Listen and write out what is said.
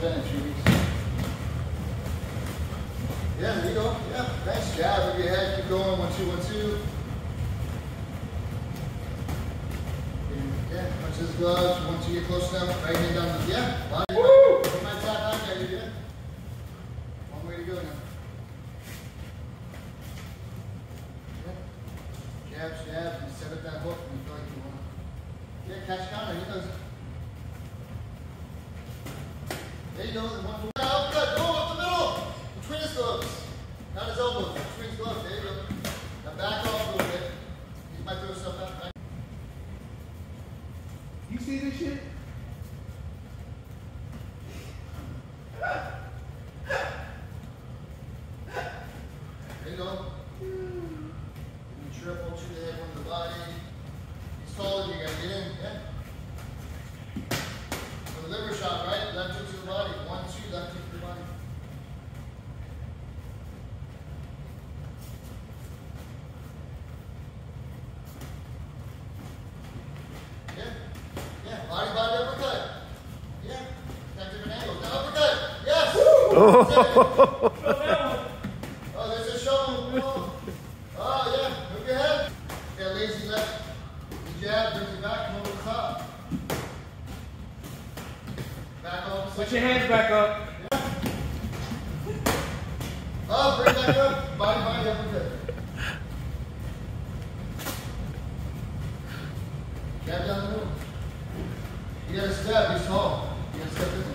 been in two weeks. Yeah, there you go. Yeah, nice jab over your head. Keep going. One, two, one, two. Yeah, punch his gloves. Once you get close enough, right hand down. Yeah, body. Woo! Put my tap back at you. Yeah. One way to go now. Yeah. Jab, jab. You set up that hook when you feel like you want to. Yeah, catch counter. He does it. There you go. One for out. Good. Go up the middle. Between his gloves. Not his elbows. Between his gloves. There you go. Now back off a little bit. He might throw stuff out. Back. You see this shit? There you go. You triple to the head from the body. He's taller. You gotta get in. Yeah. The liver shot, right? Left hook to the body. One, two, left hook to the body. Yeah. Yeah. Body, body, uppercut. Yeah. Got different angles. Now uppercut. Oh, there's a shovel. Oh, oh yeah. Move your head. Yeah, lazy left. Jab you back. Come over the top. Back. Put your hands back up. Up, bring back up. Body, body, uppercut. Jab down the middle. You gotta step. He's tall. You gotta step in